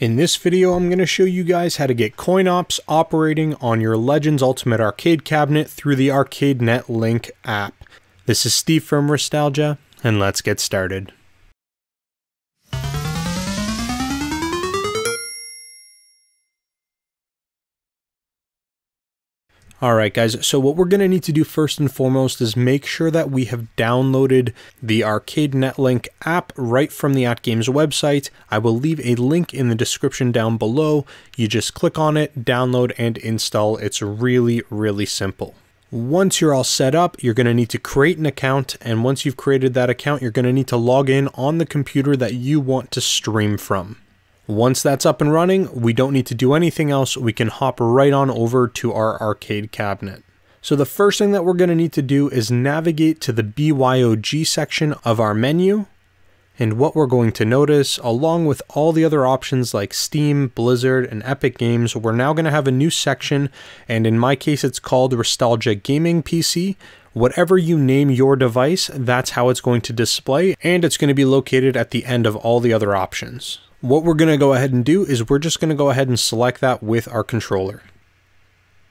In this video, I'm going to show you guys how to get CoinOps operating on your Legends Ultimate Arcade cabinet through the ArcadeNet Link app. This is Steve from Restalgia, and let's get started. Alright guys, so what we're going to need to do first and foremost is make sure that we have downloaded the Arcade Netlink app right from the AtGames website. I will leave a link in the description down below. You just click on it, download and install. It's really, really simple. Once you're all set up, you're going to need to create an account, and once you've created that account, you're going to need to log in on the computer that you want to stream from. Once that's up and running, we don't need to do anything else. We can hop right on over to our arcade cabinet. So the first thing that we're going to need to do is navigate to the BYOG section of our menu. And what we're going to notice, along with all the other options like Steam, Blizzard, and Epic Games, we're now going to have a new section, and in my case it's called Restalgia Gaming PC. Whatever you name your device, that's how it's going to display, and it's going to be located at the end of all the other options. What we're going to go ahead and do is we're just going to go ahead and select that with our controller.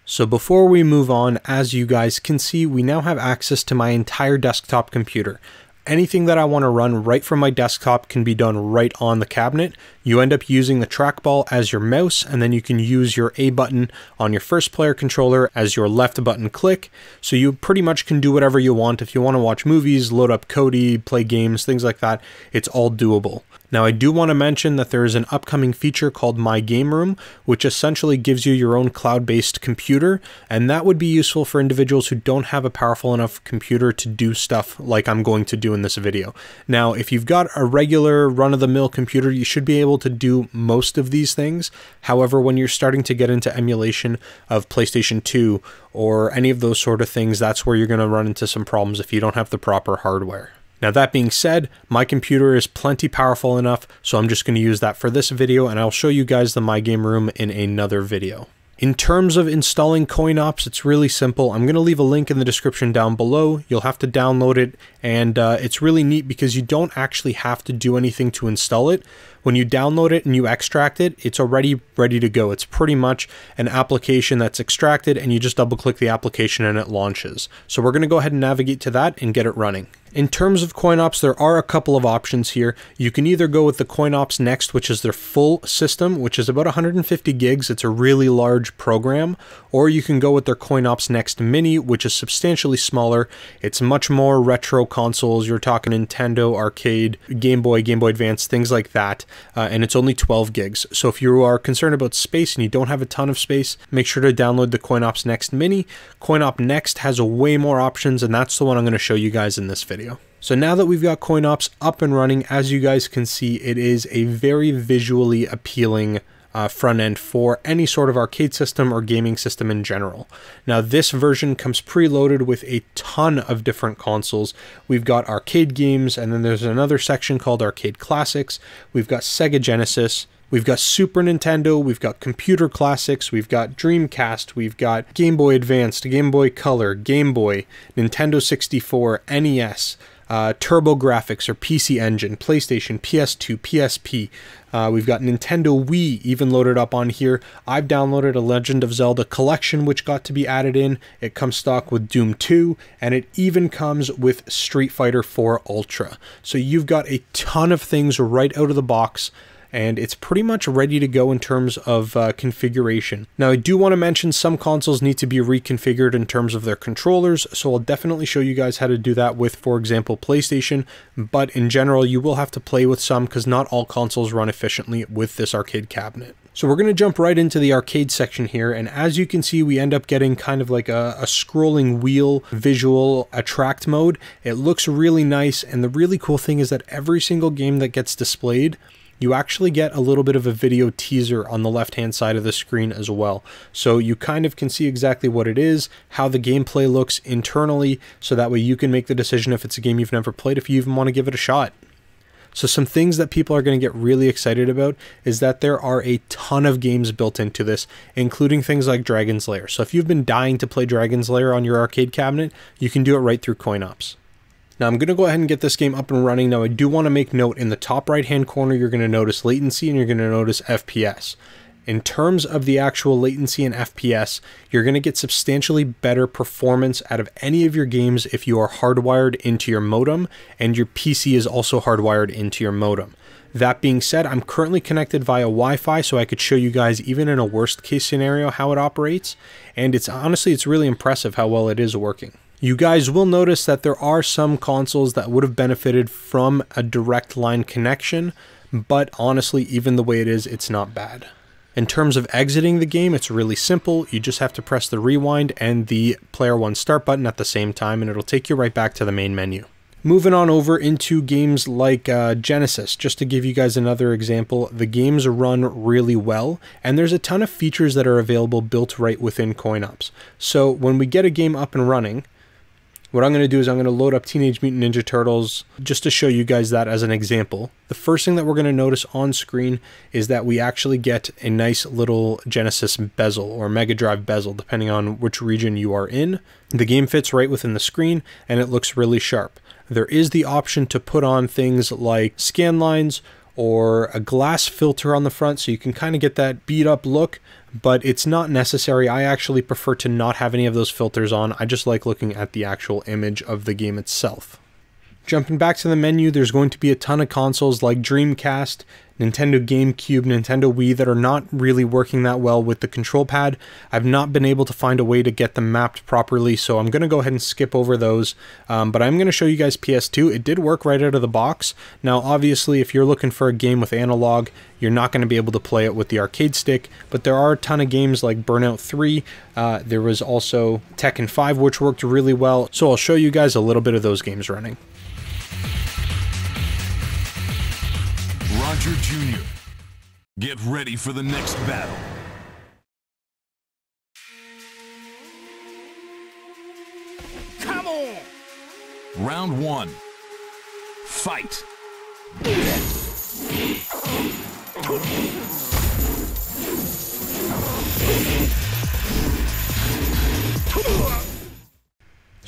So before we move on, as you guys can see, we now have access to my entire desktop computer. Anything that I want to run right from my desktop can be done right on the cabinet. You end up using the trackball as your mouse, and then you can use your A button on your first player controller as your left button click. So you pretty much can do whatever you want. If you want to watch movies, load up Kodi, play games, things like that, it's all doable. Now, I do want to mention that there is an upcoming feature called My Game Room, which essentially gives you your own cloud based computer, and that would be useful for individuals who don't have a powerful enough computer to do stuff like I'm going to do in this video. Now, if you've got a regular run of the mill computer, you should be able to do most of these things. However, when you're starting to get into emulation of PlayStation 2 or any of those sort of things, that's where you're going to run into some problems if you don't have the proper hardware. Now that being said, my computer is plenty powerful enough, so I'm just going to use that for this video and I'll show you guys the My Game Room in another video. In terms of installing CoinOps, it's really simple. I'm going to leave a link in the description down below. You'll have to download it, and uh, it's really neat because you don't actually have to do anything to install it. When you download it and you extract it, it's already ready to go. It's pretty much an application that's extracted, and you just double click the application and it launches. So we're going to go ahead and navigate to that and get it running. In terms of CoinOps, there are a couple of options here. You can either go with the CoinOps Next, which is their full system, which is about 150 gigs. It's a really large program. Or you can go with their CoinOps Next Mini, which is substantially smaller. It's much more retro consoles. You're talking Nintendo, arcade, Game Boy, Game Boy Advance, things like that. Uh, and it's only 12 gigs. So if you are concerned about space and you don't have a ton of space, make sure to download the CoinOps Next Mini. CoinOps Next has way more options, and that's the one I'm going to show you guys in this video. So now that we've got CoinOps up and running, as you guys can see, it is a very visually appealing uh, front end for any sort of arcade system or gaming system in general. Now, this version comes preloaded with a ton of different consoles. We've got arcade games, and then there's another section called Arcade Classics. We've got Sega Genesis. We've got Super Nintendo, we've got Computer Classics, we've got Dreamcast, we've got Game Boy Advanced, Game Boy Color, Game Boy, Nintendo 64, NES, uh, TurboGrafx or PC Engine, PlayStation, PS2, PSP. Uh, we've got Nintendo Wii even loaded up on here. I've downloaded a Legend of Zelda collection, which got to be added in. It comes stock with Doom 2, and it even comes with Street Fighter 4 Ultra. So you've got a ton of things right out of the box and it's pretty much ready to go in terms of uh, configuration. Now I do want to mention some consoles need to be reconfigured in terms of their controllers, so I'll definitely show you guys how to do that with, for example, PlayStation, but in general you will have to play with some because not all consoles run efficiently with this arcade cabinet. So we're going to jump right into the arcade section here, and as you can see, we end up getting kind of like a, a, scrolling wheel visual attract mode. It looks really nice, and the really cool thing is that every single game that gets displayed you actually get a little bit of a video teaser on the left hand side of the screen as well. So you kind of can see exactly what it is, how the gameplay looks internally, so that way you can make the decision if it's a game you've never played, if you even want to give it a shot. So some things that people are going to get really excited about is that there are a ton of games built into this, including things like Dragon's Lair. So if you've been dying to play Dragon's Lair on your arcade cabinet, you can do it right through CoinOps. Now I'm going to go ahead and get this game up and running. Now I do want to make note in the top right hand corner you're going to notice latency and you're going to notice FPS. In terms of the actual latency and FPS, you're going to get substantially better performance out of any of your games if you are hardwired into your modem and your PC is also hardwired into your modem. That being said, I'm currently connected via Wi-Fi so I could show you guys even in a worst case scenario how it operates and it's honestly it's really impressive how well it is working. You guys will notice that there are some consoles that would have benefited from a direct line connection, but honestly even the way it is it's not bad. In terms of exiting the game, it's really simple. You just have to press the rewind and the player one start button at the same time, and it'll take you right back to the main menu. Moving on over into games like uh, Genesis, just to give you guys another example, the games run really well, and there's a ton of features that are available built right within CoinOps. So when we get a game up and running, what I'm going to do is I'm going to load up Teenage Mutant Ninja Turtles just to show you guys that as an example. The first thing that we're going to notice on screen is that we actually get a nice little Genesis bezel or Mega Drive bezel, depending on which region you are in. The game fits right within the screen and it looks really sharp. There is the option to put on things like scan lines or a glass filter on the front so you can kind of get that beat up look but it's not necessary. I actually prefer to not have any of those filters on. I just like looking at the actual image of the game itself. Jumping back to the menu, there's going to be a ton of consoles like Dreamcast, Nintendo GameCube, Nintendo Wii that are not really working that well with the control pad. I've not been able to find a way to get them mapped properly, so I'm going to go ahead and skip over those. Um, but I'm going to show you guys PS2. It did work right out of the box. Now, obviously, if you're looking for a game with analog, you're not going to be able to play it with the arcade stick, but there are a ton of games like Burnout 3. Uh, there was also Tekken 5, which worked really well. So I'll show you guys a little bit of those games running. Roger Jr. Get ready for the next battle. Come on! Round one. Fight.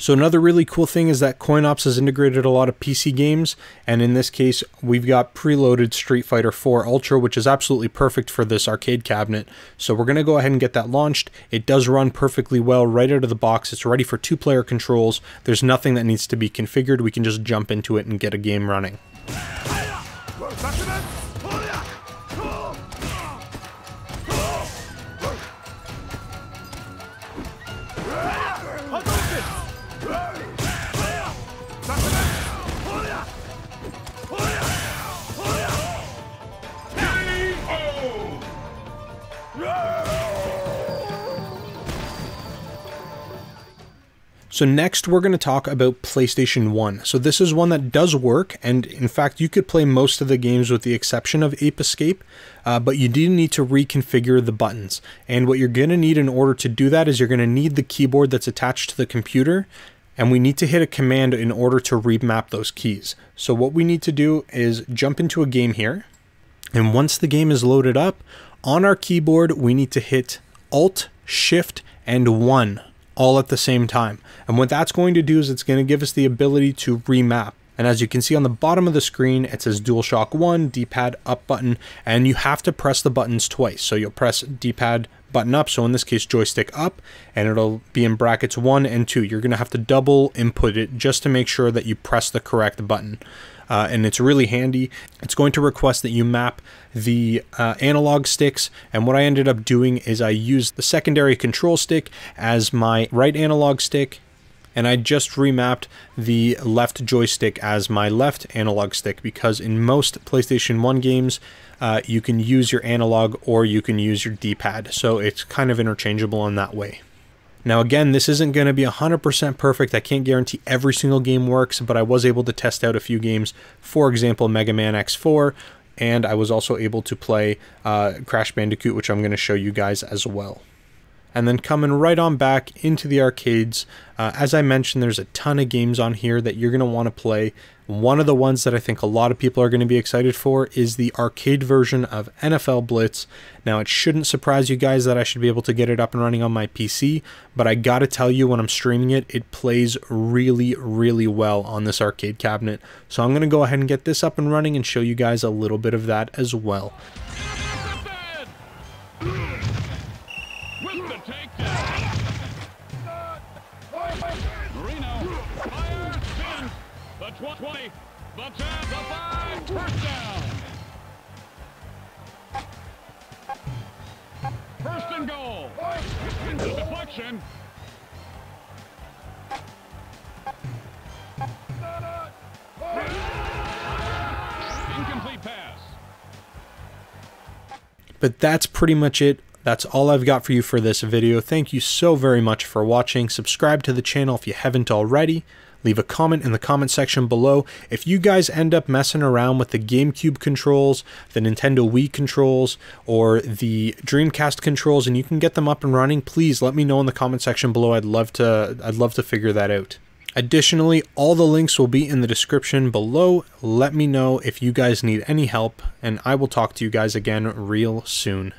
So another really cool thing is that CoinOps has integrated a lot of PC games, and in this case, we've got preloaded Street Fighter 4 Ultra, which is absolutely perfect for this arcade cabinet. So we're going to go ahead and get that launched. It does run perfectly well right out of the box. It's ready for two-player controls. There's nothing that needs to be configured. We can just jump into it and get a game running. So next we're going to talk about PlayStation 1. So this is one that does work and in fact you could play most of the games with the exception of Ape Escape, uh, but you do need to reconfigure the buttons. And what you're going to need in order to do that is you're going to need the keyboard that's attached to the computer and we need to hit a command in order to remap those keys. So what we need to do is jump into a game here and once the game is loaded up, on our keyboard we need to hit Alt, Shift, and 1 all at the same time. And what that's going to do is it's going to give us the ability to remap. And as you can see on the bottom of the screen, it says DualShock 1, D-pad up button, and you have to press the buttons twice. So you'll press D-pad button up, so in this case joystick up, and it'll be in brackets 1 and 2. You're going to have to double input it just to make sure that you press the correct button uh, and it's really handy. It's going to request that you map the uh, analog sticks, and what I ended up doing is I used the secondary control stick as my right analog stick, and I just remapped the left joystick as my left analog stick because in most PlayStation 1 games, uh, you can use your analog or you can use your D-pad, so it's kind of interchangeable in that way. Now again, this isn't going to be 100% perfect. I can't guarantee every single game works, but I was able to test out a few games. For example, Mega Man X4, and I was also able to play uh, Crash Bandicoot, which I'm going to show you guys as well. And then coming right on back into the arcades. Uh, as I mentioned, there's a ton of games on here that you're going to want to play. One of the ones that I think a lot of people are going to be excited for is the arcade version of NFL Blitz. Now, it shouldn't surprise you guys that I should be able to get it up and running on my PC, but I gotta tell you, when I'm streaming it, it plays really, really well on this arcade cabinet. So I'm going to go ahead and get this up and running and show you guys a little bit of that as well. 5, first and goal. Deflection. Incomplete pass. But that's pretty much it. That's all I've got for you for this video. Thank you so very much for watching. Subscribe to the channel if you haven't already leave a comment in the comment section below. If you guys end up messing around with the GameCube controls, the Nintendo Wii controls, or the Dreamcast controls and you can get them up and running, please let me know in the comment section below. I'd love to I'd love to figure that out. Additionally, all the links will be in the description below. Let me know if you guys need any help, and I will talk to you guys again real soon.